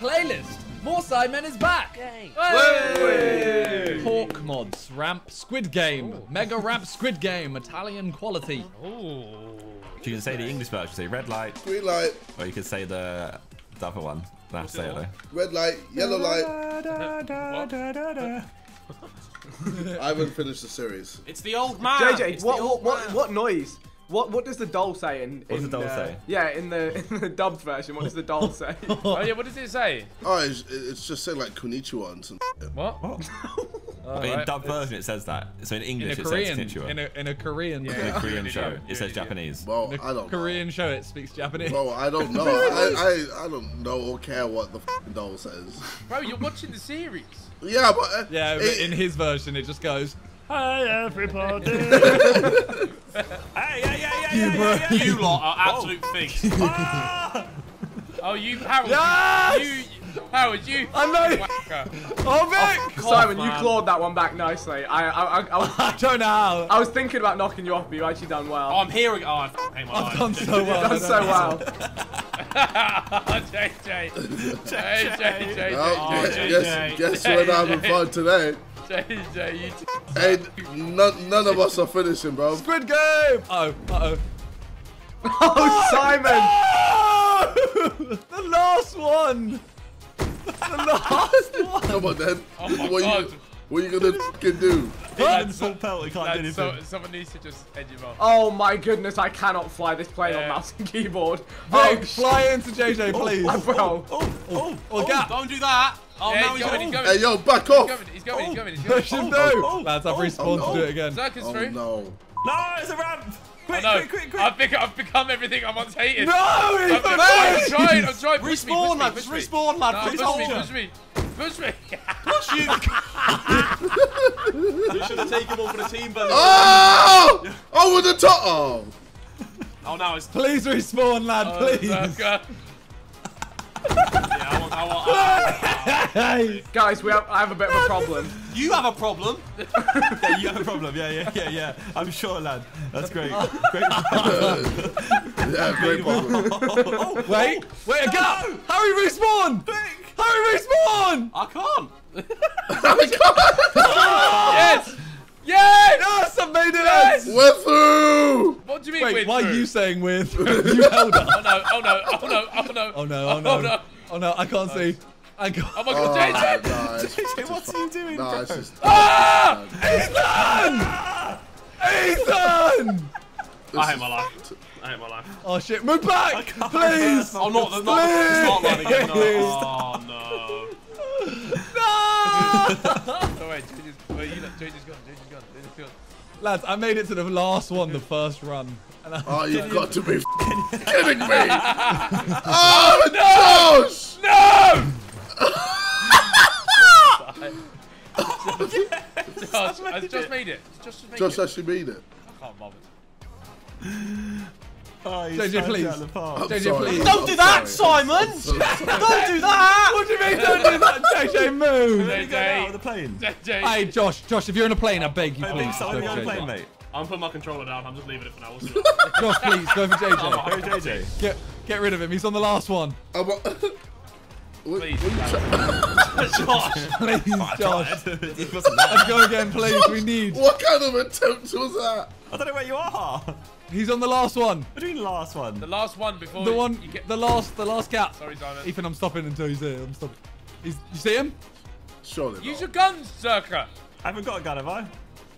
Playlist. MoreSidemen is back. Yay. Hey! Hawk mods, ramp, Squid Game, mega ramp, Squid Game, Italian quality. Ooh. You can say the English version, say red light, Green light, or you can say the, the other one. I have to say it though. red light, yellow light. light. I haven't finished the series. It's the old man. JJ, what the what old what, what noise? What what does the doll say in? What does the doll uh, say? Yeah, in the in the dubbed version, what does the doll say? Oh yeah, what does it say? Oh, it's, it's just saying like Konnichiwa and some. What? But in Alright. dub version it says that. So in In English a it says Korean, Konnichiwa. in a, in a Korean, In a Korean show, it says Japanese. Well, in I a don't Korean show, it speaks Japanese. know. Bro, I don't know. I, I, I don't know or care what the doll says. Bro, you're watching the series. Yeah, but. Uh, Yeah, but it- in his version, it just goes. Hi everybody. Hey, yeah, yeah, yeah, yeah, yeah, yeah. You lot are absolute figs. Ah! Oh, you Harold. Yes! You, you Howard, you. I know. Whacker. Oh, Vik! Simon, you clawed that one back nicely. I I, I, I, was, I don't know how. I was thinking about knocking you off, but you actually done well. Oh, I'm hearing. Oh, I f- hate my I've life. done so well. done so well. JJ. JJ, JJ, Oh, Oh, guess, JJ. guess, guess we're not having fun today. JJ, you. Hey, none, none of us are finishing, bro. Squid Game. Oh, uh Oh, Simon! oh. the last one. The last one. Come on, then. Oh my what, God. You, what you gonna fucking do? Even full pelt, he can't do Lads, so, anything. someone needs to just edge him off. Oh my goodness, I cannot fly this plane on mouse and keyboard. Vik, Oh, fly into JJ, please. I will. Oh, oh, Or Gap. Don't do that. Oh, Oh, yeah, now he's he's going, he's going. going. Hey, yo, back He's off! going, he's going, he's oh, going, he's Push going. him oh, through. oh, Lads, I've oh, respawned oh, to do no. it again. Circus Oh through. no. No, it's a ramp. Oh Quick, no, quick, quick, quick. I've, become, I've become everything I once hated. No, I'm, he's I'm, I'm trying, I'm trying. Push me, Respawn, push lad. me, Just push me. respawn, lad. No, Please push me, push me, push me. Push you. you should have taken one for the team, but Oh! oh Over the top! Oh. oh, now it's. Please respawn, lad, Oh, please. Yeah, I want. I want. I Hey. Guys, we have, I have a bit of a problem. you have a problem. Yeah, you have a problem. Yeah, yeah, yeah, yeah. I'm sure, lad. That's great. Great. Yeah, great problem. oh, Wait, wait, a gap. Hurry, respawn. Hurry, respawn. I can't. Yes! Yes! Yes, I made it. Yes. We're through! What do you mean Wait, we're why are you saying with? you held up. Oh no, oh no, oh no, oh no. Oh no, oh no. Oh no. Oh no, I can't see. I can't. Oh my Oh, god, JJ! nah, it's, JJ, what's he doing, nah, bro? it's just. Ah! Ethan! Ethan! I hate my life. I hate my life. Oh shit, move back, please. Oh, not the not the smart line again. No. Oh no. No! Oh wait, JJ's, wait, you know, JJ's gone, JJ's gone, JJ's gone. Lads, I made it to the last one, the first run. And Oh, you've got to be f***ing kidding me! Oh, Josh! No! Josh, I just made it. Just made Josh it. actually made it. I can't bother. Oh, JJ, smashed please. out of the park. I'm JJ, please. Don't do that. Simon. So. Don't do that. what do you mean don't do that, JJ? Move! Where are you going out of the JJ, plane? JJ. Hey, Josh, Josh, if you're in a plane, I beg you, please. please, so go we for on the plane, mate. I'm putting my controller down. I'm just leaving it for now. We'll. Josh, please, go for JJ. Where's oh, JJ? Get, get rid of him. He's on the last one. Oh, I'm a- What- Please. what Josh. Please, Josh. He wasn't there. Let's go again, please. We need. What kind of attempt was that? I don't know where you are. He's on the last one. do you mean last one? The last one before The one, you get. the last, the last gap. Sorry, Simon. Ethan, I'm stopping until he's here. I'm stopping. He's, you see him? Surely Use not. your guns, Zerkaa. I haven't got a gun, have I?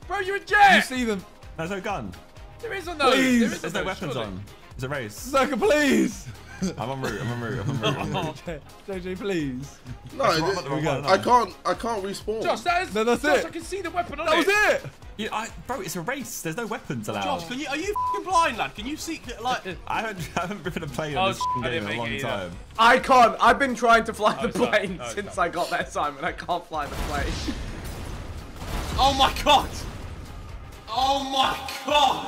Bro, you're a You see them? There's no gun. There is on those. Please. There is There's on no weapons surely. on. It's a race. Zerkaa, please. I'm en route. I'm en route. I'm en route. JJ, JJ, please. No, I'm it- at one, I can't. I can't respawn. Josh, that is. No, that's Josh, it. I can see the weapon on That was it. it. You, I, bro, it's a race. There's no weapons allowed. Josh, can you? Are you f***ing blind, lad? Can you see? Like. I haven't, I haven't driven a plane Oh, on this sh- game in a long time. I can't. I've been trying to fly Oh, the plane Oh, since. I got there, Simon. I can't fly the plane. Oh my god. Oh my god.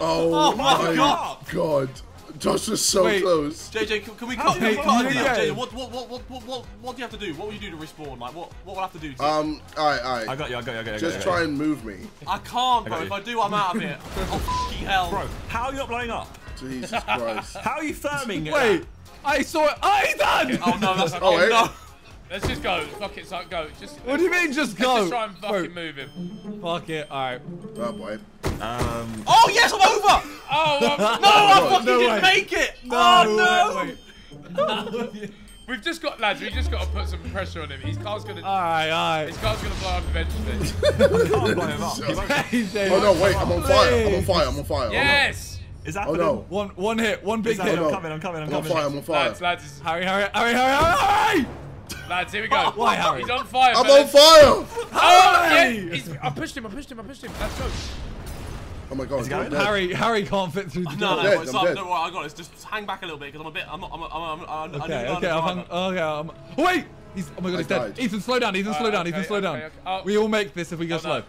Oh, Oh my my God. god. Josh was so Wait. close. JJ, can, can we cut, did can we cut do a deal? JJ, what, what, what, what, what, what, what do you have to do? What will you do to respawn? Like, what, what will I have to do? To Um, alright, alright. I got you. I got you. I got you. I got Just you. try and move me. I can't, bro. got If. I do, I'm out of here. oh, fucking hell. Bro, how are you not blowing up? Jesus Christ. How are you firming? Wait. I saw it. Oh, Ethan! Oh no, that's Oh, oh, wait. no. Let's just go. Fuck it, so go. Just. What do you mean, just go? Let's just try and fucking Bro, move him. Fuck it. All right. Oh boy. Um, Oh yes, I'm over. Oh, well, No, I fucking no didn't way. make it. oh no. Wait, wait. we've just got lads. We've just got to put some pressure on him. His car's gonna. All right, all His car's gonna blow up eventually. can't blow him up. He won't- JJ, Oh no, wait, I'm on fire. I'm on fire. I'm on fire. yes. Is Oh happening? no. One, one hit, one big hit. I'm coming, I'm coming, I'm I'm on fire. I'm on fire. Lads, lads, it's- Harry, Harry, Harry, Harry, Harry! Lads. Here we go. Why, Harry? He's on fire. I'm fellas. on fire. Oh, yeah. Harry! He's, I pushed him. I pushed him. I pushed him. Let's go. Oh my god. he going? I'm. Harry, Harry can't fit through the door. no, dead, it's I'm not, don't worry, I got it. Just hang back a little bit because I'm a bit. I'm not. I'm. I'm. I'm, I'm I Okay, need to okay, I'm, to okay, I'm, oh wait! He's, oh my god, he's I dead. Ethan, slow down, Ethan, slow Uh, down, Ethan, slow okay, down. okay. Oh. We all make this if we go Oh, slow. no.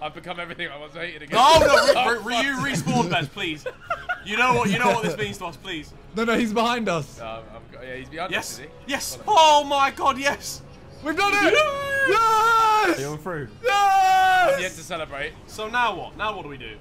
I've become everything I was hating again. No, no, re, re, re, respawn, Bez, please. You know what? You know what this means to us, please. No, no, he's behind us. No, I'm, I'm, yeah, he's behind us, Yes. is he? Yes. Oh my God, yes. We've done it! Are Yes! you on through? Yet Yes! to celebrate. So now what? Now what do we do?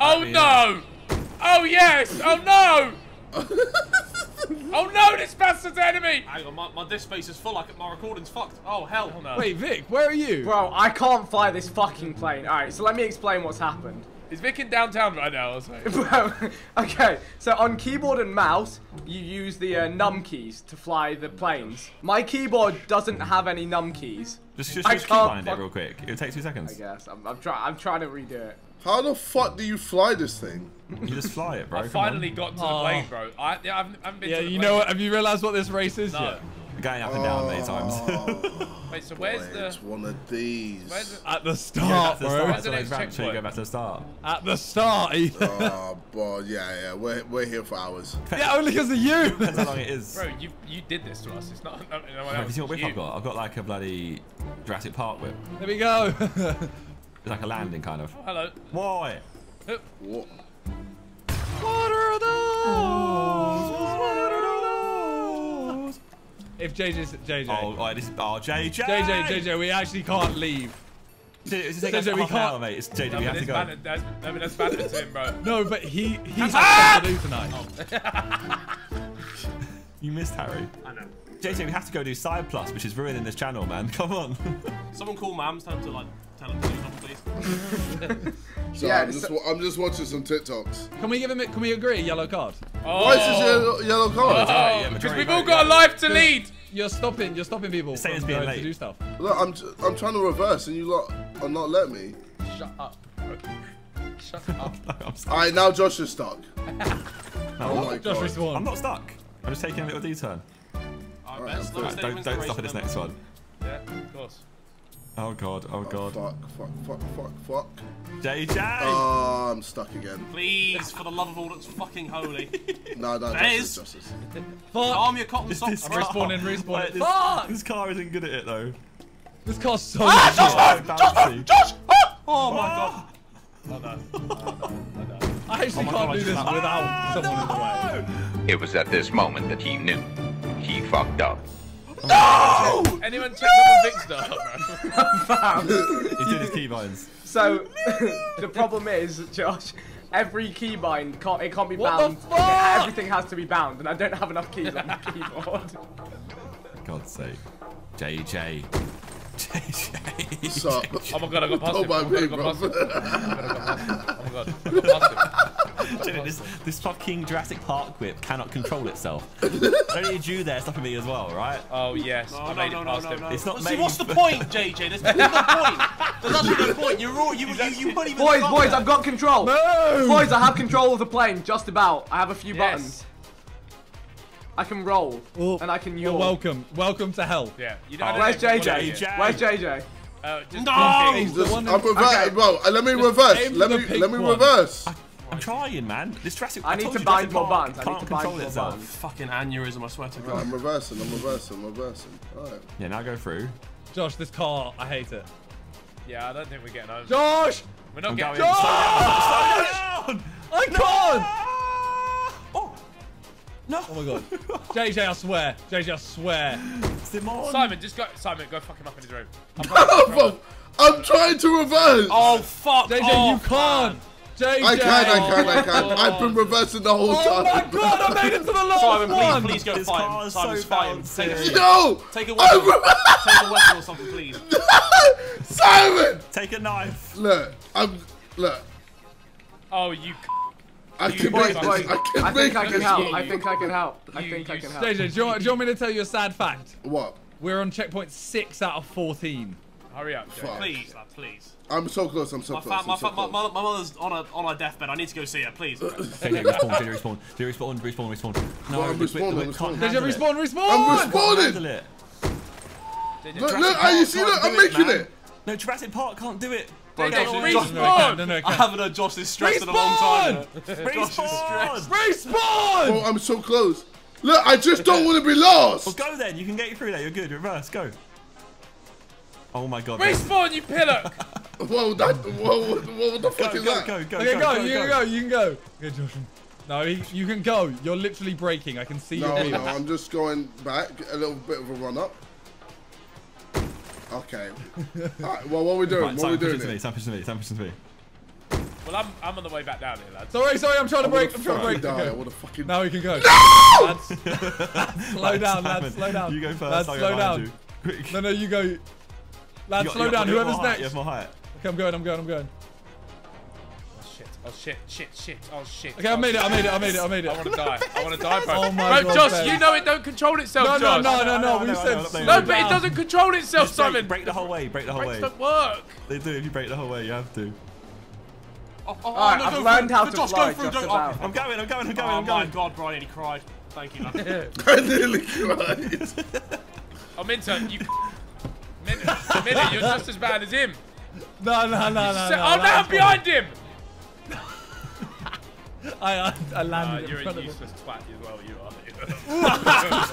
Oh mean, uh, no! Oh yes! Oh no! oh no! This bastard's enemy! Hang on, my, my disk space is full. I can, my recording's fucked. Oh hell. No! Wait, Vik, where are you? Bro, I can't fly this fucking plane. Alright, so let me explain what's happened. Is Vik in downtown right now? I was like, Bro, okay, so on keyboard and mouse, you use the uh, num keys to fly the planes. My keyboard doesn't have any num keys. Just, just, I just keep can't it real quick. It'll take two I seconds. guess I'm, I'm trying. I'm trying to redo it. How the fuck do you fly this thing? You just fly it, bro. I come finally on. got to the plane, bro. I, yeah, I haven't, I haven't been Yeah, to the you know what? Have you realized what this race is No. yet? Going up and down many times. Oh, Wait, so boy, where's the? it's one of these. Where's the? At the Go back start, to the bro. start. Where's the those next ramps you go back to the start. At the start, Ethan. Oh, boy, yeah, yeah. We're, we're here for hours. yeah, only because of you. Depends how long it is. Bro, you you did this to us. It's not no, no one Have you seen what it's whip I've got? I've got like a bloody Jurassic Park whip. there we go. It's like a landing kind of. Oh, hello. Why? What? what are those? What If JJ's JJ. Oh, oh, this, is oh, JJ! JJ, JJ, we actually can't leave. It's taking JJ, we half an hour, can't- mate. It's JJ, No, we have to go. banter- there's- no, but there's banter to him, bro. No, but he he has stuff to do tonight. You missed Harry. I know. JJ, we have to go do Side Plus, which is ruining this channel, man. Come on. Someone call Mams. Him to like. Tell him to do something, please. So Yeah, I'm, just, so- I'm just watching some TikToks. Can we give him? A, can we agree? a Yellow card. Oh, Why is this yellow, yellow card? Majority, yeah, because majority we've all got a life to lead. You're stopping. You're stopping people Same as from being uh, late. to do stuff. Look, I'm, j- I'm trying to reverse and you lot are not letting me. Shut up. bro. Shut up. I'm. Alright, now Josh is stuck. No, Oh my Josh god. I'm not stuck. I'm just taking a little D-turn. Alright, Bez. I'm Let me Right, don't don't stop at this next one. Yeah, of course. Oh god, oh, oh god. Fuck, fuck, fuck, fuck, fuck. JJ! Oh, I'm stuck again. Please, for the love of all that's fucking holy. No, no, Bez. justice, justice. Fuck! Calm your cotton socks, this bro. car- respawning, respawning. Like, Fuck! this car isn't good at it though. This car's so. Oh, it's bouncy. Josh! Oh my ah! god. Oh no. Oh no. Oh. I actually Oh my can't God, do this I- without ah, someone in the way. It was at this moment that he knew. He fucked up. Oh! Anyone check up on Vik's stuff, bro? He's doing his keybinds. So the problem is, Josh, every keybind can't it can't be What the bound. fuck? Everything has to be bound, and I don't have enough keys on the keyboard. God's sake. JJ. JJ. So, Oh my god, I got past oh him. my Oh my god, I got past him. Oh my god, I got past him. JJ, this, this fucking Jurassic Park whip cannot control itself. Only need you there stopping me as well, right? Oh yes, No, I made no, it no, past no, him. no. It's not See, made what's the point, JJ? There's no point. There's actually no point. You're all, you, you, you won't even boys, boys, there. I've got control. No! Boys, I have control of the plane, just about. I have a few Yes. buttons. I can roll, Well, and I can Well, yaw. welcome, welcome to hell. Yeah. You Oh, I don't Where's know if you wanna JJ? Where's JJ? Uh, just No! one thing. He's Just, one. I'm who- reverse. Okay. Well, uh, let me Just reverse. Let me let me one. reverse. I'm trying, man. This Jurassic I I need told to you bind Jurassic more Park buttons. I Can't need to control bind more itself. buttons. Fucking aneurysm, I swear to Right, God. I'm reversing. I'm reversing. I'm reversing. All right. Yeah, now go through. Josh, this car, I hate it. Yeah, I don't think we're getting home. Josh! We're not I'm getting. going. Slow Josh! down. Slow down. I can't! Oh, no. Oh my god. JJ, I swear. JJ, I swear. Simon. Simon, just go. Simon, go fuck him up in his room. I'm fuck. I'm trying to reverse. Oh, fuck JJ, off, you can't! man. JJ. I can, I can, I can. I've been reversing the whole oh time. Oh my god, I made it to the last Simon, one. please, please go This fight car him. is Simon's so fighting. Take, bouncy. a- No! take a I weapon. re- take a weapon or something, please. Simon! Take a knife. Look, I'm. Look, Oh, you. I You can Boys, make boys, this. I can I make think I can this. help. I think I can help. I You- think I you can help. JJ, do you, want, do you want me to tell you a sad fact? What? We're on checkpoint 6 out of 14. Hurry up, Jay. Fuck. Please, lad, please. I'm so close, I'm so My, close. my, I'm so fa- my, close. my, my mother's on a on her deathbed. I need to go see her, please. JJ respawn, JJ respawn, JJ respawn, respawn, respawn. No, Well, I'm the whip- the respawning, whip I'm can't respawning. JJ, respawn, respawn! I'm respawning! handle. Look, look, how you see, Can't I'm making it. No, Jurassic Park can't do it. Jay, Get Josh, away. Josh, No, I no, no, I I haven't heard Josh this stressed in a long time. you know. Josh is stressed. Respawn! Oh, I'm so close. Look, I just don't want to be lost. Well, go then. You can get you through there. You're good. Reverse. Go. Oh my god. Respawn, you pillock! Whoa, that, whoa, what, what the fuck Go, is go, that? go, go, Okay, go, go, go, you go. can go, you can go. Okay, Josh. No, he, you can go. You're literally breaking. I can see your No, wheels. no, I'm just going back, a little bit of a run up. Okay. Alright, well, what are we doing? Right, what are we Sam, push doing it to me. here? Sam, push it to me. Sam, push it to me. Well, I'm, I'm on the way back down here, lads. Sorry, sorry, I'm trying to I wanna. I'm trying to break. brake. die. I Okay. wanna fucking... Now we can go. No! Lads, lads, slow Right, down, Simon, lads, slow down. You go first. Lads, slow down. you. Quick. No, no, you go. You Lads, got- slow you got- down. you have Whoever's more height, next. You have more height. Okay, I'm going, I'm going, I'm going. Oh shit, oh shit, shit, shit, oh shit. Okay, I oh, made it, I made it, I made it, I made it. I want to die. I want to die, bro. Oh my bro, God, Josh, Ben. you know it don't control itself, No, no, Josh. no, no, I know, no. We said know, I know. slow No, but it doesn't control itself, Just break, Simon. break the whole way. Break the whole Brakes way. don't work. They do. If you break the whole way, you have to. Oh, oh, oh Alright, no, I've go learned through. how to Josh, fly go through. just Don't, about. oh, I'm going. I'm going. I'm going. oh I'm my going. God, Brian, he cried. Thank you, lad. I nearly cried. Oh, Minter, you. Minter, Minter, you're just as bad as him. No, no, no, no. Se- no, oh, now I'm was behind him. fine. I, I, I Uh, landed you're in a front of him. useless twat as well, you are.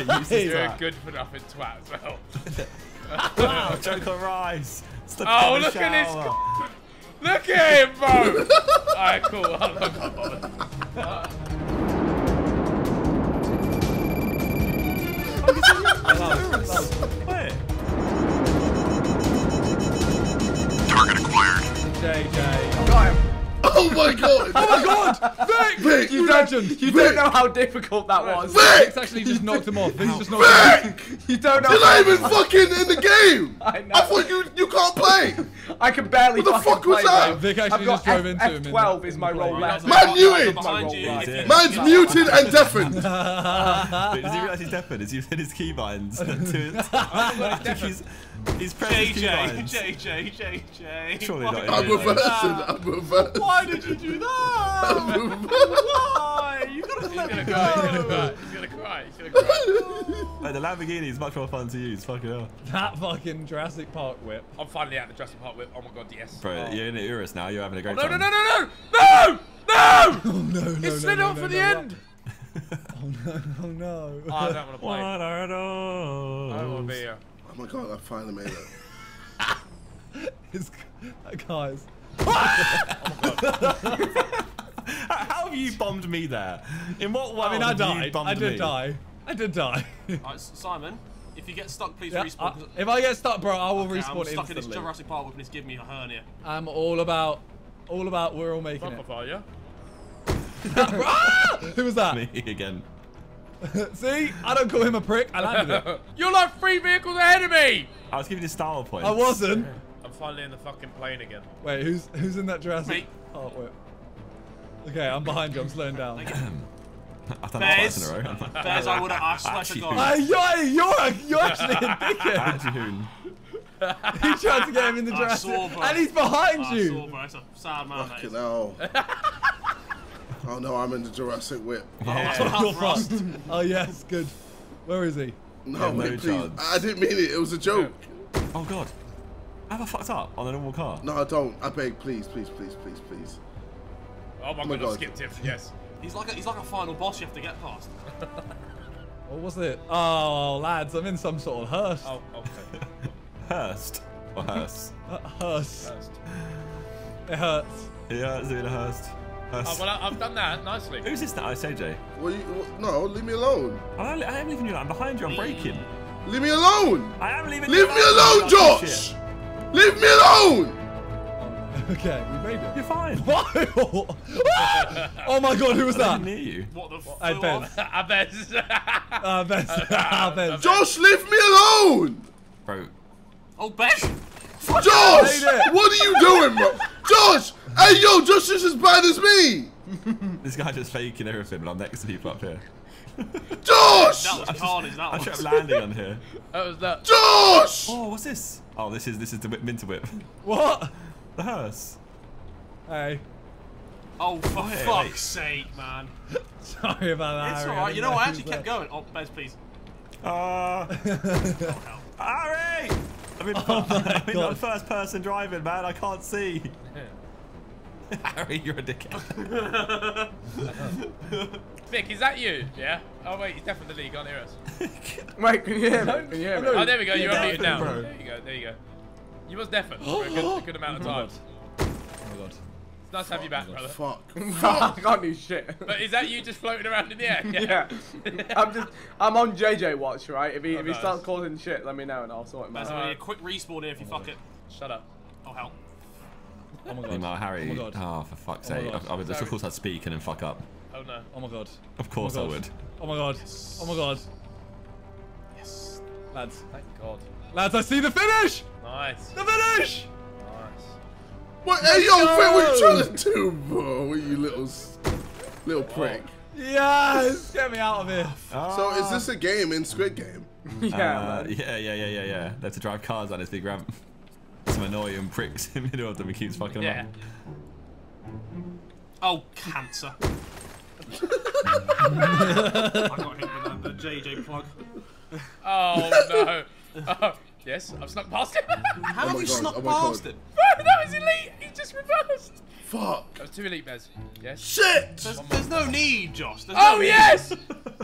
Use this You're a good for nothing twat as well. Wow, Joker rise. Step Oh, in the look at this. Look at him, bro. Alright, cool. I'm not bothered. Where? JJ. Got him. Oh my god! Oh my god! Vik! Vik! You legend! You don't know how difficult that was. Vik's Vik! actually just knocked him off. Vik's just knocked him off. Vik! You don't know. You're not even fucking in the game! I know. I thought you you can't play! I can barely What the fuck was play, that? bro. Vik actually I've got just drove F- into him in the- F12 is my the roll play. left. Man, you Guys are ain't. behind you. Right. Man's muted and deafened! Wait, does he realize he's deafened? Is he in his keybinds? To his, he's pressing his JJ, keybinds. JJ, JJ. Surely Why not. did I'm reversing. I'm reversing. Why did you do that? I'm reversing. Why? You gotta let gonna me cry. He's gonna cry. He's gonna cry. He's gonna cry. Like, the Lamborghini is much more fun to use. Fucking hell. That fucking Jurassic Park whip. I'm finally out of the Jurassic Park whip. Oh my god, yes. Bro, Oh. you're in the Urus now. You're having a great No, no, time. no, no, no, no, no! Oh no, no, It no, slid no, off no, for no, the no. end. Oh no, oh no. Oh, I don't want to play. What are those? I don't want to be here. Oh my god, I finally made it. It's, guys. How have you bombed me there? In what way? I mean, I have you died. I did me? die. I did die. Alright, Simon, if you get stuck, please Yeah, respawn. I- if I get stuck, bro, I will Okay, respawn I'm stuck in this instantly. Jurassic Park whip and it's giving me a hernia. I'm all about, all about. We're all making Fuck it. off, are you? Ah! Who was that? Me again. See, I don't call him a prick. I landed it. You're like three vehicles ahead of me. I was giving you style points. I wasn't. I'm finally in the fucking plane again. Wait, who's who's in that Jurassic Me. Park oh, whip? Okay, I'm behind you. I'm slowing down. I've done that twice in a row. Bez, I would have, ah, I swear to Actually, God. Hey, you're, you're, you're actually a dickhead. He tried to get him in the I Jurassic, saw, and he's behind I you. saw, bro. It's a sad man, Fucking is. hell. Oh no, I'm in the Jurassic whip. Yeah. Oh, You're fucked. Oh yes, good. Where is he? No, Yeah, no please. chance. I didn't mean it. It was a joke. Oh god. Have I fucked up on a normal car? No, I don't. I beg, please, please, please, please, please. Oh my oh, my god, I skipped him. Yes. He's like a, he's like a final boss you have to get past. What was it? Oh, lads, I'm in some sort of hearse. Oh, okay. Hurst. Or hearse. Hearse. It hurts. yeah, it's in a Hurst. Oh, well, I, I've done that nicely. Who's this now? It's AJ. What you, what, no, leave me alone. I, I am leaving you. I'm behind you. I'm breaking. Leave me alone. I am leaving Leave you me alone, Josh. Leave me alone. Okay, we made it. You're fine. What? oh my god, who was I that? didn't hear you. What the fuck? I bet. I bet. Ah, Bez. Ah, Bez. Josh, leave me alone! Bro, Oh, Bez! Josh! What are you doing, bro? Josh! Hey, yo, Josh is as bad as me! this guy just faking everything, but I'm next to people up here. Josh! That was carnage, that I was. kept landing on here. That was that. Josh! Oh, what's this? Oh, this is this is the whip, Minter Whip. What? The hearse. Hey, Oh, for Wait, fuck's wait. sake, man. sorry about that. It's alright, you know what? I actually kept going. Oh, Bez, please. Ah, Oh, hell. Harry! I'm in, Oh my I'm in God. first person driving, man. I can't see. Harry, you're a dickhead. Vik, is that you? Yeah. Oh wait, he's definitely gone hear us. Wait, can you hear me? Can you hear me? Oh, there we go. You're Yeah, on mute now. bro. There you go. There you go. You was deafened for a good, a good amount of Oh my time. Oh my god. It's nice to have you back, oh brother. Fuck. I can't do shit. But is that you just floating around in the air? yeah. I'm just, I'm on JJ watch, right? If he, oh, if he nice. starts causing shit, let me know and I'll sort him out. I'm a quick respawn here if you oh, fuck it. Shut up. Oh, hell. Oh my god. Meanwhile, Harry. Oh my god. Oh, for fuck's Oh sake. God. I, I would, of course I'd speak and then fuck up. Oh no. Oh my god. Of course oh I my would. god. Oh my god. Oh my god. Yes. Lads. Thank God. Lads, I see the finish! Nice. The finish! Nice. What, hey, yo, Fred, what you trying to do, bro? What you little, s- little prick? Yes! Get me out of here. So, is this a game in Squid Game? yeah, Uh, yeah, yeah, yeah, yeah, yeah. They have to drive cars on this big ramp. Some annoying pricks in the middle of them. He keeps fucking Yeah. up. Oh, cancer. I got hit with the, the JJ plug. Oh no. Oh, yes, I've snuck past him. How Oh have you God, snuck oh past God. it? Bro, that was elite. He just reversed. Fuck. That was too elite, Bez. Yes. Shit! There's, there's no need, Josh. There's Oh no need. yes.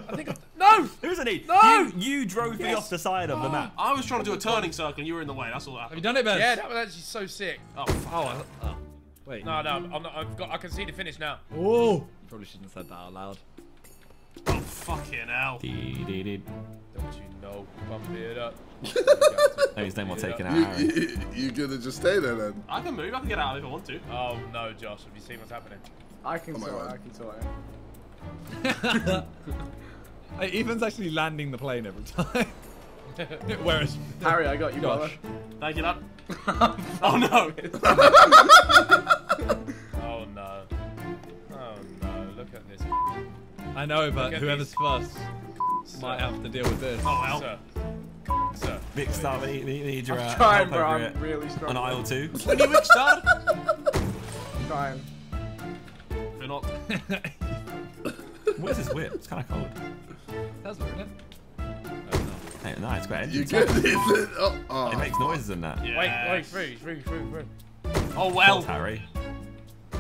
I think. I've, no. Who isn't he? No! You, you drove me off the side of the oh. map. I was trying to do a turning circle and you were in the way. That's all that Have you done it, Ben? Yeah, that was actually so sick. Oh, fuck. Oh, oh. Wait. No, no, I'm not. I've got. I can see the finish now. Oh! You probably shouldn't have said that out loud. Oh, fucking hell. Dee, dee, dee. Don't you know? Bump it up. No, he's no more taking out You, Harry. you, you gonna just stay there then? I can move. I can get out if I want to. Oh no, Josh. Have you seen what's happening? I can Oh sort it. I can sort it. Hey, Ethan's actually landing the plane every time. Whereas Harry, I got you, brother. Thank you, lad. oh, no. Oh no. Oh no. Look at this. I know, but whoever's these- first might have to deal with this. Oh, hell. Sir. Sir. Vik, start. We need, we need your uh, I'm trying, bro. I'm it. really On struggling. aisle two. When you Rick started? I'm trying. If you're not. What is this whip? It's kind of cold. That's weird, isn't it? Hey, no, it's got You engines. get It it? Oh, oh. makes noises in that. Yes. Wait, wait, through, through, through, through. Oh, Well, well. Harry.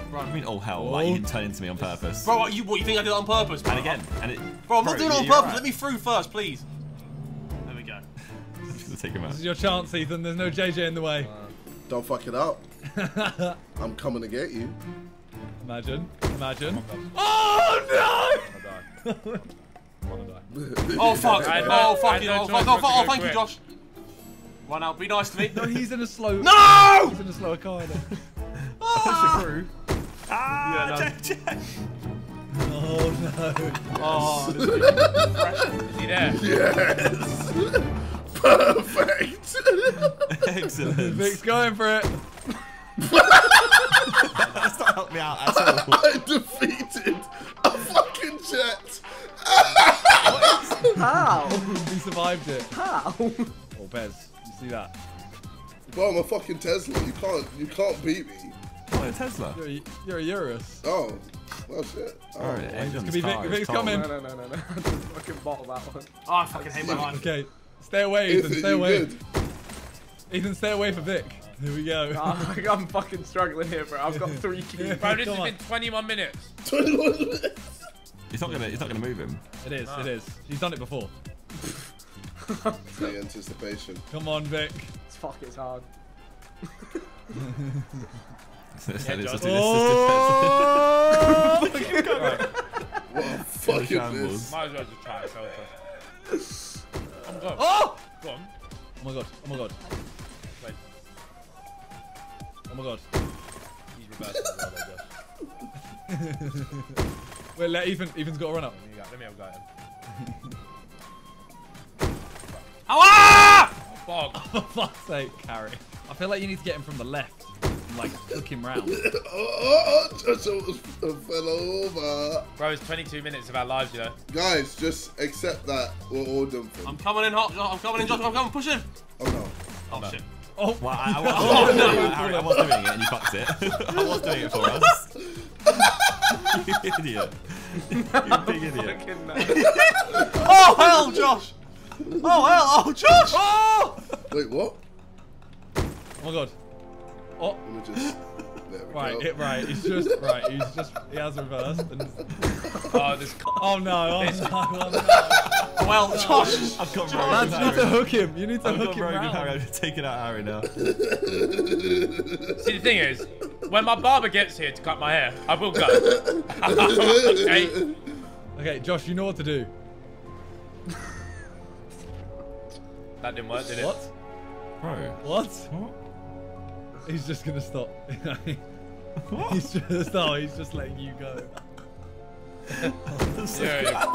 Bro, I mean, oh hell, like oh. you didn't turn into me on purpose. bro what, you, what, you think I did it on purpose, bro? and again, and it. Bro, I'm not doing it on purpose. right. Let me through first, please. There we go. I'm just gonna take him out. This is your chance, Ethan. There's no JJ in the way. Don't fuck it up. I'm coming to get you. Imagine. Imagine. Oh no! I die. I wanna die. Oh, fuck. I oh, fuck you. Oh, fuck. Oh, fuck. oh go thank you. Josh. Run out. Be nice to me. No, he's in a slow. No! He's in a slower car. now. Push it through. Ah, Yeah, no. JJ. Oh no! Oh, this is Is he there? Yes. Perfect. Excellent. Vik's going for it. That's not helped me out at all. I defeated a fucking jet. How? He survived it. How? Oh, Bez, you see that? Bro, I'm a fucking Tesla. You can't, you can't beat me. Oh, a Tesla. You're a, you're a Urus. Oh, well shit. Oh, Alright, engine Could be Vik. Vik's coming. No, no, no, no, no. Just fucking bottle that one. Oh, I fucking hate my life. Okay, stay away, Ethan. Ethan, Stay away. good? Ethan, stay away from Vik. Here we go. I'm fucking struggling here, bro. I've got three keys. Bro, this Come has on. been 21 minutes. 21 minutes. He's not gonna. He's not gonna move him. It is. It is. He's done it before. The anticipation. Come on, Vik. It's fuck, it's hard. Let's Yeah, do this, let's Josh. do this, Oh! What a fucking shambles. this. Might as well just try it. Go first. I'm going. oh! Go on. Oh my god. Oh my god. Wait. Oh my god. reverse as well, though, Josh. Wait, let Ethan. Ethan's got to run up. Let me go. Let me have a go at him. Ah! Bog. For fuck's sake, Carrie. I feel like you need to get him from the left. And, like, hook him round. Oh, oh, oh, just fell over. Bro, it's 22 minutes of our lives, you know. Guys, just accept that we're all done for. I'm coming in hot. I'm coming in, Josh. I'm coming. Push in. Oh no. Oh shit. Oh, Well, I, I, was, I, oh, was doing it, Harry, I was doing it and you fucked it. I was doing it for us. you idiot. You big idiot. Oh hell, Josh. Oh hell. Oh Josh. oh! Wait, what? oh my god. Oh, Let me just. There we right, go. it, right. He's just right. He's just he has reversed. And, Oh, this. oh no! Oh no! Oh no! Well, Josh. I've got Lads, rogue you need to hook him. You need to I've hook got him rogue Harry. round. I'm taking out Harry now. See, the thing is, when my barber gets here to cut my hair, I will go. okay. Okay, Josh, you know what to do. That didn't work, did it? What? Bro. What? He's just gonna stop. he's just oh, he's just letting you go. Yeah, yeah.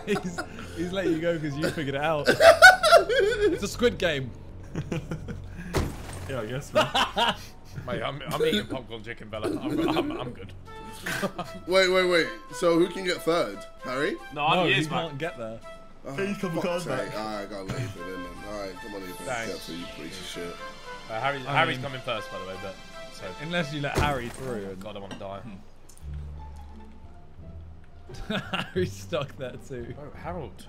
he's he's letting you go because you figured it out. it's a squid game. Yeah, I guess. Man. Mate, I'm, I'm eating popcorn chicken, Bella. I'm, I'm, I'm good. Wait, wait, wait. So who can get third? Harry? No, I'm no, years you back. can't get there. Oh, He's couple fuck's cards Alright, I gotta let Ethan in then. Alright, come on, Ethan. Thanks. Get you piece of shit. Uh, Harry, I Harry's mean- coming first, by the way, but so Unless you let Harry through. God, I want to die. Harry's stuck there too. Bro, Harold.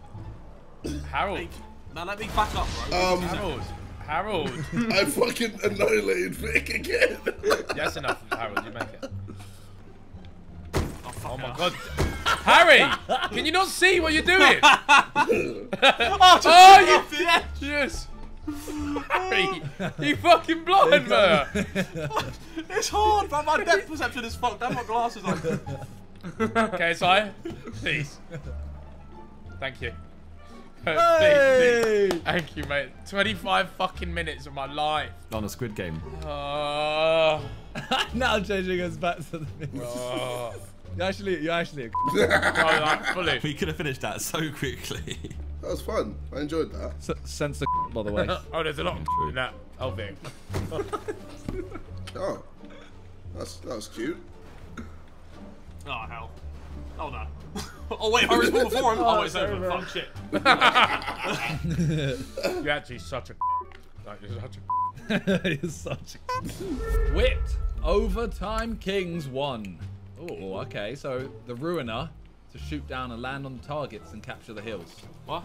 Harold. Now let me back up, bro. Um, Harold. Harold. I fucking annihilated Vik again. That's enough, Harold. You make it. Oh, Oh my hell. God. Harry, can you not see what you're doing? oh, you yes. Harry, you fucking blind man. It's hard, but my depth perception is fucked. I have my glasses on. Okay, Si, please. Thank you. Uh, Hey! please, please. Thank you, mate. 25 fucking minutes of my life. On a Squid Game. Oh, now changing goes back to the mix. oh. You actually, you actually. Oh, like, fully. We could have finished that so quickly. That was fun. I enjoyed that. S- censor, by the way. Oh, there's a lot in that. Oh, Vik. Oh. That's, that was cute. Oh hell. Oh no. oh wait, Harry's born before him. Oh, wait, it's over. Fuck shit. You're actually such a. Like, you're such a. He's such a... Whipped. Overtime Kings won. Oh, okay. So the Ruiner to shoot down and land on the targets and capture the hills. What?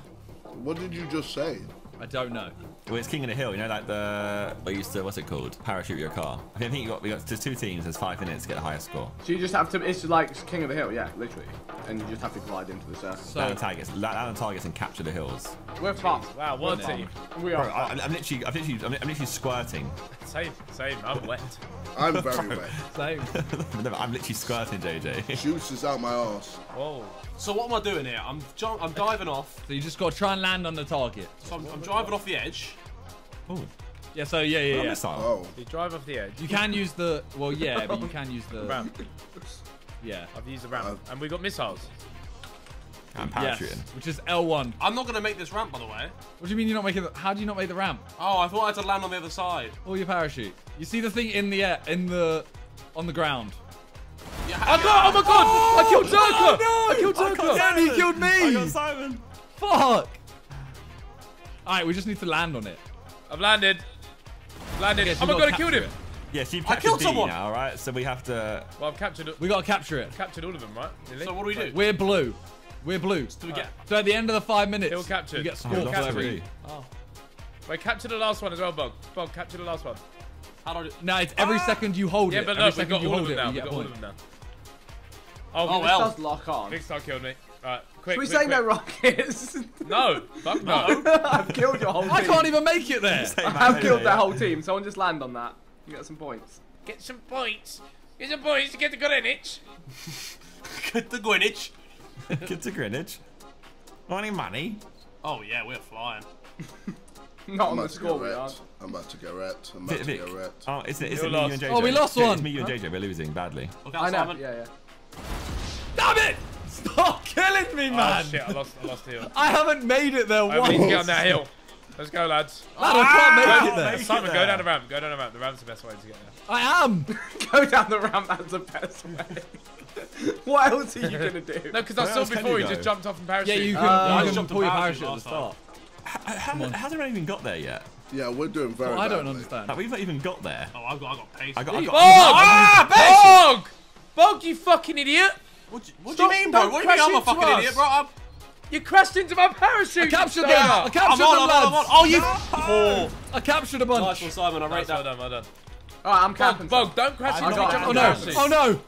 What did you just say? I don't know. Well, it's King of the Hill, you know, like the what used to what's it called? Parachute your car. I think you got we got there's two teams. There's five minutes to get the highest score. so you just have to. It's like King of the Hill, yeah, literally. And you just have to glide into the circle. So Land on targets, land on targets, and capture the hills. We're fast. Wow, what a We're team. fast. We are. Bro, I, fast. I'm literally, I'm literally, I'm literally squirting. Same, same. I'm wet. I'm very wet. same. I'm literally squirting, JJ. Juice is out my ass. Whoa. So what am I doing here? I'm jump. I'm diving off. So you just got to try and land on the target. So I'm, I'm driving off the edge. Oh. Yeah. So yeah, yeah, yeah. missile. Oh. You drive off the edge. You can use the. Well, yeah, but you can use the. Ramp. Yeah. I've used the ramp. Uh. and we got missiles. I'm Yes. Which is L1. I'm not gonna make this ramp, by the way. What do you mean you're not making the? How do you not make the ramp? Oh, I thought I had to land on the other side. Or your parachute? You see the thing in the air, in the, on the ground. Yeah, I got, oh my god! I killed oh, Zerkaa! I killed I got Zerkaa! And he killed me! I me! got Simon. Fuck! Alright, we just need to land on it. I've landed. Landed. Yes, oh you my gotta god, I killed capture him! Yes, you've I killed B someone. now, right? So we have to. Well, I've captured it. We gotta capture it. captured all of them, right? Nearly. So what do we do? We're blue. We're blue. So, we get? So at the end of the five minutes, Hill captured. you get Oh, scored lost for to every. Wait, capture the last one as well, Bog. Bog, capture the last one. How do I do? No, it's every ah! second you hold it. Yeah, it. but every look, we've second got you all of hold them it, now. We've got all of them now. Oh, Oh, oh well. This does lock on. Vikkstar killed me. Alright, quick. Should we quick, say quick. no rockets? No, fuck no. I've killed your whole team. I can't even make it there. I've killed hey, their whole team. Someone just land on that. You get some points. Get some points. Get some points to get the Greenwich. Get the Greenwich. Get to Greenwich. Want any money? Oh yeah, we're flying. Not I'm on the about to get score, we aren't. I'm about to get wrecked. I'm about Vik, to get wrecked. Oh, it's, it's You're me, you and. JJ. Oh, we lost Vik, one. It's me, you and JJ. We're losing badly. Look out, I know. Simon. Yeah, yeah. Damn it! Stop killing me, man! Oh man! shit, I lost, I lost here. I haven't made it there Right, once. we need to get on that hill. Let's go, lads. Lad, I can't make Ah! it there. Make it Simon, go there. down the ramp. Go down the ramp. The ramp's the best way to get there. I am. Go down the ramp. That's the best way. what else are you gonna do? No, because I saw before you he just jumped off and parachuted. Yeah, you can, Uh, you I can jumped pull your on parachute parachute at the last start. How, has anyone even got there yet? Yeah, we're doing very well. I don't badly. understand. Like, we've not even got there. Oh, I've got, I've got pace. I got, I got, Bog! I Bog! Bog, you fucking idiot! What, do- what do you mean, bro? don't What do you mean crash I'm a into fucking us. idiot, bro? I'm, You crashed into my parachute! I captured you them. I star. captured I'm on, them, I'm on, I'm on. Oh, you poor. I captured a bunch. Nice one, Simon. I rate Nice, well that. done, well done. Alright, I'm capping. Bog. Bog, don't crash into got me. Oh no! parachute. Oh no!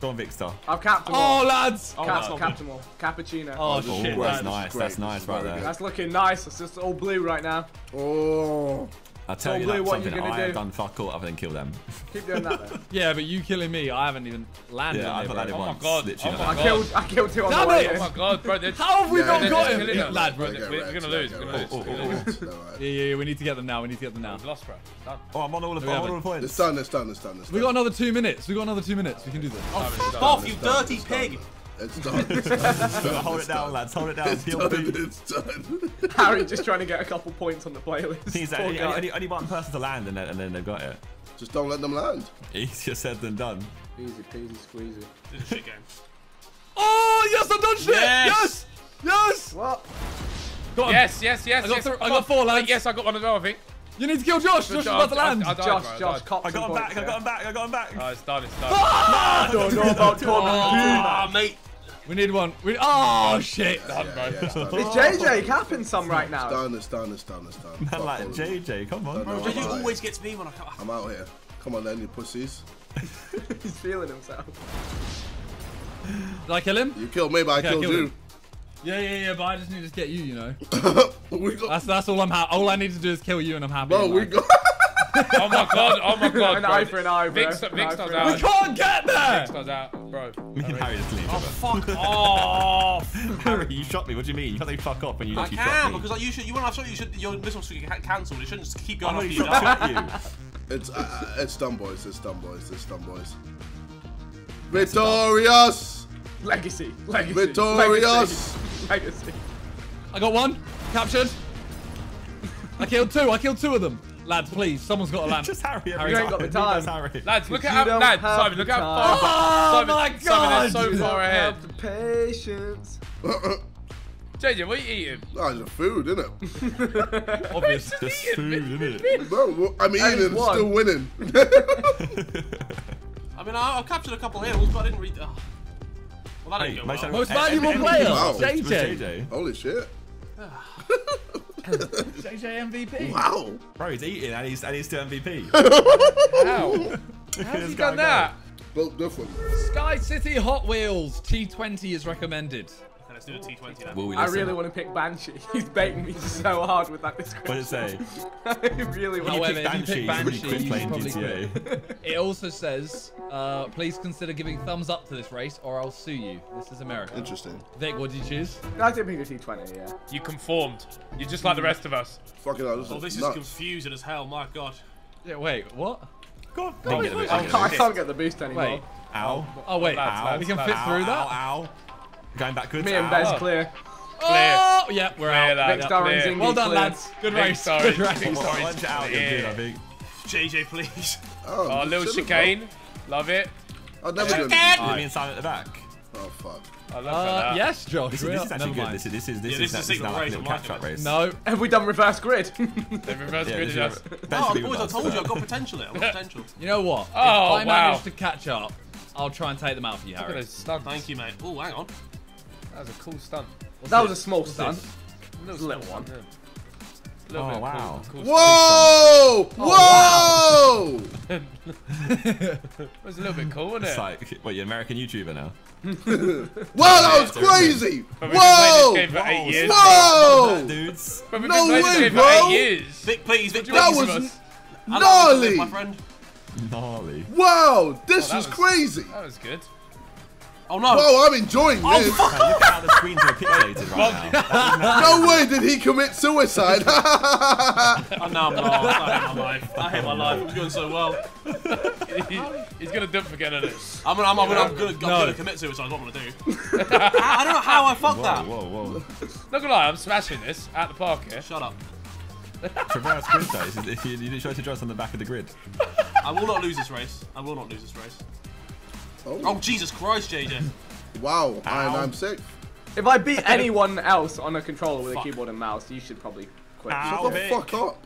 Go on, Victor. I've capped them Oh lads! Oh, Cap, that's not capped them all. Cappuccino. Oh Oh, shit! that's lads. nice. That's nice right there. That's looking nice. It's just all blue right now. Oh, I'll tell So, you Blue, that you something. I do? have done fuck all other than kill them. Keep doing that then. Yeah, but you killing me, I haven't even landed Yeah, on I've it, not bro. landed Oh my. God. Literally Oh not. my I God. killed. I killed two on Damn the way it! Oh my god, bro. How have we Yeah, not they're got just him? Lad, bro. We're- we're gonna they lose, we're gonna lose, they we're get gonna wrecked. Alright. Yeah, yeah, yeah, we need to get them now. We need to get them now. We've lost, bro. Done. Oh, I'm on all the, we I'm on all the points. It's done, it's done, it's done, it's done. We got another two minutes. We got another two minutes. We can do this. Oh, fuck off, you dirty pig. It's done. It's done. It's done. Hold it down, done. lads. Hold it down. It's Peel done. boot. It's done. Harry just trying to get a couple points on the playlist. He's like, only, only, only one person to land and then, and then they've got it. Just don't let them land. Easier said than done. Easy peasy squeezy. This is shit game. Oh yes, I've done shit. Yes. Yes, yes. What? Got him. Yes, yes, yes. I got yes. th- I got four, lads. Wait, Yes, I got one as well, I think. You need to kill Josh. Josh is about to I- I- land. I died, Josh, bro, I Josh, died. cop I some got him back. points I got him back. I got him back. Oh, it's done, it's done. I don't know about Tommy. Ah, mate. We need one. We. Oh shit. Done, Yeah, bro. yeah, it's done. Is JJ capping some right now? It's done, it's done, it's done, it's done. Man, Fuck like all of them. JJ, come on. No, bro. no, JJ always here. gets me when I come. I'm out here. Come on then, you pussies. He's feeling himself. Did I kill him? You killed me, but I Okay, I killed killed you. him. Yeah, yeah, yeah. But I just need to get you. You know. we got, That's that's all I'm. Ha- all I need to do is kill you, and I'm happy. bro, we got. Oh my god, oh my god, An bro. eye for an eye, bro. Vik's, An Vik's eye not for an We can't get there. Vik's not out, bro. Me and Harry just kill each Oh, fuck off. Harry, you shot me. What do you mean? You can't say fuck off when you I literally shot can, me. because like, you should. You want to have shot. You should. Your missile should get cancelled. It shouldn't just keep going I'm after only you. shot die. you. It's uh, it's done, boys. It's dumb boys. It's dumb boys. Victorious, Legacy. Legacy. victorious. Legacy. Legacy. I got one. Captured. I killed two. I killed two of them. Lads, please, someone's got to land. Just Harry. Harry, Harry you ain't got the time. Harry. Lads, look at how, lads, have Simon, look the how far. Oh Simon, my Simon, they're God. so You far ahead. have the patience. JJ, what are you eating? No, it's a food, isn't it? Obvious. Just food, isn't it? No, I'm That is eating, one. still winning. I mean, I, I've captured a couple hills, but I didn't read. Oh. Well, that Hey, didn't go most well. Most valuable player, Wow. was- was JJ. JJ. Holy shit! JJ MVP. Wow. Bro, he's eating and he's, and he's still MVP. How? How's he done that? Built different. Sky City Hot Wheels T20 is recommended. Okay, let's do a T20 then. Will we I really want to pick Banshee. He's baiting me so hard with that description. What did it say? I really want However, pick if you pick Banshee, Banshee, you really you quit should probably playing quit. GTA. It also says, uh, please consider giving thumbs up to this race or I'll sue you. This is America. Interesting. Vik, what did you choose? I did pick a T20, yeah. You conformed. You're just like the rest of us. Fucking hell, this Oh, is this is nuts. confusing as hell. My God. Yeah, wait, what? God, didn't get the. I can't, I can't get the boost anymore. Wait. Ow. Oh, wait. Lads, lads, we can lads. fit through that? Ow, ow. Going backwards. Me and ow. Bez Oh. clear. Oh, yeah, we're Clear, out. lads, Big clear. Zingy Well done, clear. lads. Good Big race. sorry. Good race. Big sorry. Punch out, good, I think. JJ, please. Oh, Oh, a little should've, chicane. Love it. bro. I'd never done this. Is me and Simon at the back? Oh, fuck. I love Uh, that. yes, Josh. This is, this is actually never good. mind. This is this is this Yeah, is this is now- a like a little catch-up race. No. Have we done reverse grid? They reverse Yeah, gridded this us. No, boys, I with told us. you I've got potential here. I've got potential. You know what? Oh, if I wow. manage to catch up, I'll try and take them out for you, Harry. Thank you, mate. Oh, hang on. That was a cool stunt. that was a small stunt. A a little one. Yeah. Oh, little Oh, wow. Cool, cool Whoa! Whoa! stunt. It was a little bit cool, wasn't it? It's like, what, you're an American YouTuber now? Wow, that was crazy! But we've been playing this game Whoa! for years. Whoa! Dudes. But No way, bro. for eight years. Vik, please, Vik, What do you oh, That was from us? I love you, gnarly! my friend. Gnarly. Wow, this Oh, was was- crazy. That was good. Oh no! Bro, I'm enjoying Oh, this. fuck Man, look at how the screens are pixelated right now. No way did he commit suicide. Oh, no, I'm lost. I hate my life. I hate my life. I'm doing so well. He's gonna dump again, isn't it? I'm gonna, I'm, I'm, gonna, I'm gonna, I'm No. gonna commit suicide. What I'm gonna do. I, I don't know how I fucked Whoa, that. whoa, whoa. Not gonna lie, I'm smashing this at the park here. Shut up. Traverse grid though. If you, you didn't show it to Josh on the back of the grid. I will not lose this race. I will not lose this race. Oh, Oh Jesus Christ, JJ. wow, and I'm safe. If I beat anyone else on a controller with Fuck. a keyboard and mouse, you should probably quit. Ow. Shut the Vik. fuck up.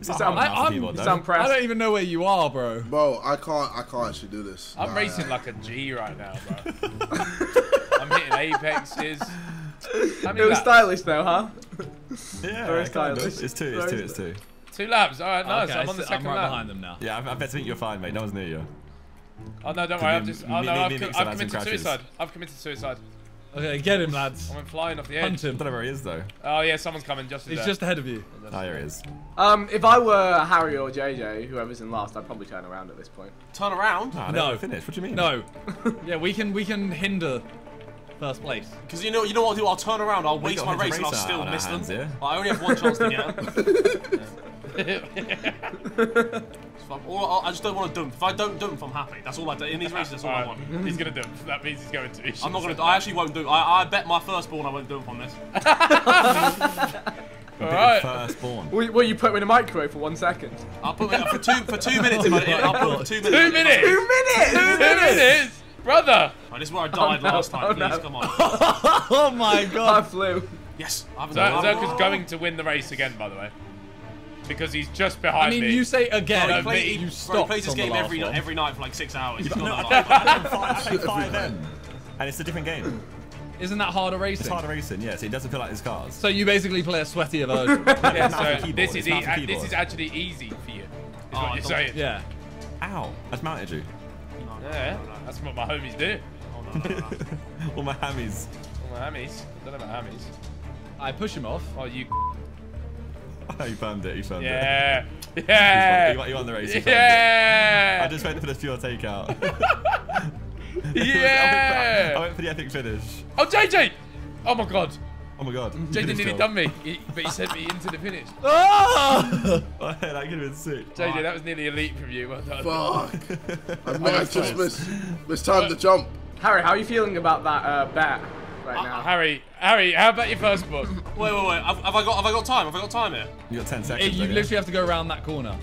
It's sound- I- I'm- keyboard, You sound I don't even know where you are, bro. Bro, I can't I can't actually do this. I'm Nah. racing like a G right now, bro. I'm hitting apexes. How many It was laps? stylish though, huh? Yeah, Very stylish. It's two, it's two, it's two. Two laps. All right, nice. Okay, I'm on the so second I'm right lap. behind them now. Yeah, I, I bet think you're fine, mate. No one's near you. Oh no, don't worry. I've just. Oh no, I've, co- I've committed crashes. suicide. I've committed suicide. Okay, get him, lads. I went flying off the Hunt edge. I him. don't know where he is though. Oh yeah, someone's coming just He's there. just ahead of you. Oh, here he is. Um, if I were Harry or JJ, whoever's in last, I'd probably turn around at this point. Turn around. Oh, No. no. Finish. What do you mean? No. yeah, we can we can hinder first place. Because you know, you know what I'll do? I'll turn around. I'll waste my race and I'll still on our miss them. hands, yeah? I only have one chance to get them. So I'm- or I'll- just don't want to dump. If I don't dump, I'm happy. That's all I do. In these races, that's all I want. He's gonna dump. That means he's going to. He I'm not gonna. I actually won't do. I, I bet my firstborn I won't dump on this. Alright. Firstborn. Will, will you put me in a microwave for one second? I'll put it for two for two minutes. If I, I'll put it for two minutes. Two minutes. Two minutes! Two minutes, brother. Right, this is where I died no, last time. oh, Please, no. come on. Oh my god. I flew. Yes, I haven't So, done. Zerkaa's going to win the race again, by the way, because he's just behind I mean, me. you say again, Bro, he, play, he, you bro, he plays this game every one. every night for like six hours. He's got No, no I played, five, I FiveM. And it's a different game. Isn't that harder racing? It's racing? harder racing, yeah, so it doesn't feel like it's cars. So you basically play a sweatier version. Yeah, It's not a so keyboard, this is it's e- not a uh, this is actually easy for you. Oh, what I you're saying? yeah. Ow, I've mounted you. Yeah, that's what my homies do. Oh. All my hammies. All my hammies. I don't know about hammies. I push him off. Oh, you. Oh, you found it, you found it. Yeah. You Yeah. won, you won the race, you found it. Yeah. I just went for the pure takeout. yeah. I went for the epic finish. Oh, JJ. Oh my God. Oh my god. JJ Finish nearly job. done me, he, but he sent me into the finish. Oh, hey, that could have been sick. JJ, that was nearly elite from you. Well done. Fuck. I, I just missed, missed time to jump. Harry, how are you feeling about that uh, bet right now? Harry, Harry, how about your first book? Wait, wait, wait. Have, have I got? Have I got time? Have I got time here? You got 10 Hey, seconds. you though, literally have to go around that corner.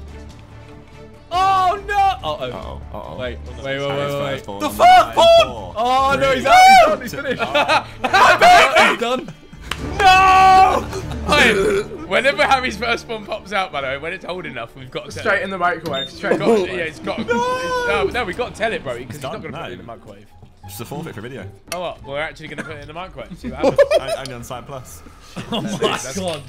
Oh no! Uh oh. Uh-oh, uh-oh. Wait, wait, wait, wait, Harry's wait, wait. firstborn. The firstborn! Oh no, he's out. He's done. He's finished. he's done. No! Hey, whenever Harry's first one pops out, by the way, when it's old enough, we've got to tell Straight it. in the microwave. Straight. Got, yeah, it's got. It's, no, no, we've got to tell it, bro, because he's not going to put it in the microwave. Just a forfeit for video. Oh, what? We're actually going to put it in the microwave. See what happens. Only on Side Plus. Oh my god.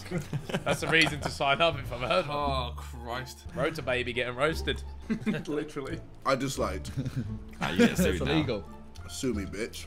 That's the reason to sign up if I've heard. Oh Christ. Rota baby getting roasted. Literally. I just lied. Ah, you get It's sued now. illegal. Sue me, bitch.